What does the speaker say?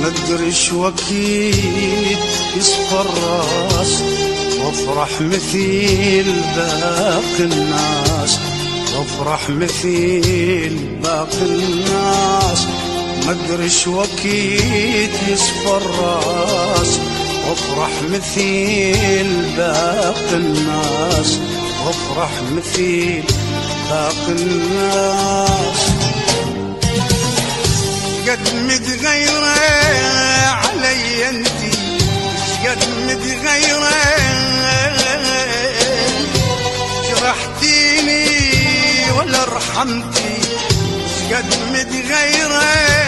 مدري شو أكيد يصفى الراس وافرح مثيل باقي الناس. وافرح مثيل باقي الناس. مدري شو أكيد يصفى الراس وافرح مثيل باقي الناس. وافرح مثيل باقي الناس. قد انتي قد متغيرة جرحتيني ولا رحمتي قد متغيرة